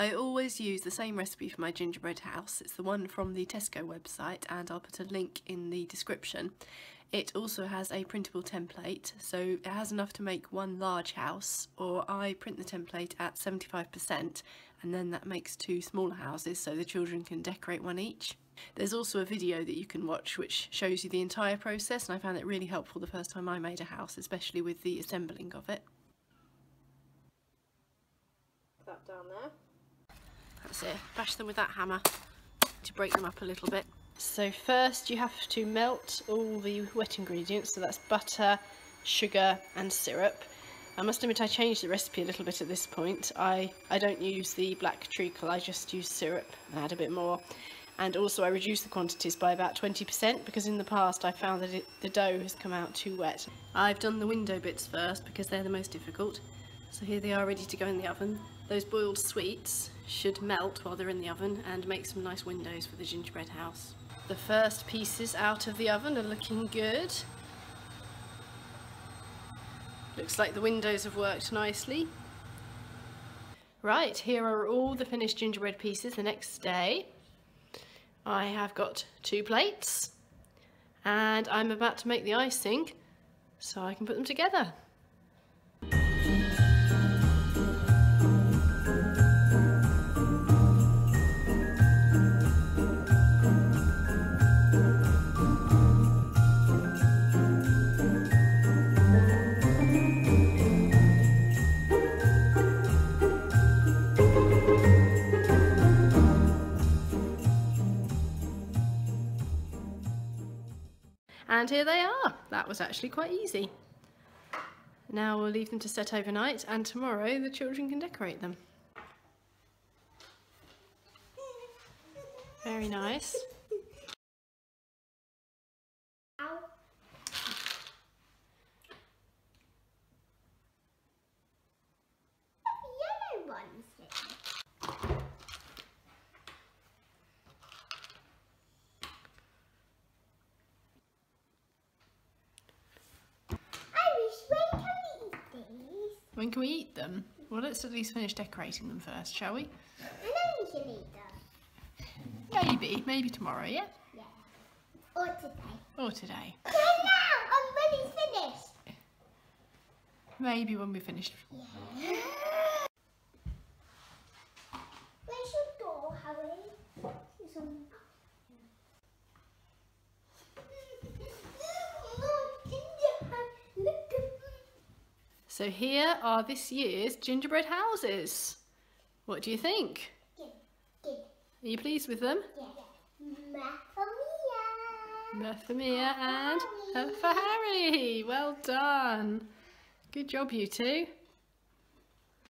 I always use the same recipe for my gingerbread house. It's the one from the Tesco website and I'll put a link in the description. It also has a printable template, so it has enough to make one large house, or I print the template at 75% and then that makes two smaller houses so the children can decorate one each. There's also a video that you can watch which shows you the entire process and I found it really helpful the first time I made a house, especially with the assembling of it. That down there. That's it, bash them with that hammer to break them up a little bit. So first you have to melt all the wet ingredients, so that's butter, sugar and syrup. I must admit I changed the recipe a little bit at this point. I, I don't use the black treacle, I just use syrup and add a bit more. And also I reduced the quantities by about 20% because in the past I found that it, the dough has come out too wet. I've done the window bits first because they're the most difficult. So here they are ready to go in the oven. Those boiled sweets should melt while they're in the oven and make some nice windows for the gingerbread house. The first pieces out of the oven are looking good. Looks like the windows have worked nicely. Right, here are all the finished gingerbread pieces the next day. I have got two plates and I'm about to make the icing so I can put them together. And here they are. That was actually quite easy. Now we'll leave them to set overnight and tomorrow the children can decorate them. Very nice. When can we eat them? Well, let's at least finish decorating them first, shall we? And then we can eat them. Maybe. Maybe tomorrow, yeah? Yeah. Or today. Or today. Okay, now! I'm ready finished. Maybe when we finish. Yeah. Where's your door, Harry? So here are this year's gingerbread houses. What do you think? Good, good. Are you pleased with them? Yeah. Mia for Mia and her for Harry. Well done. Good job, you two.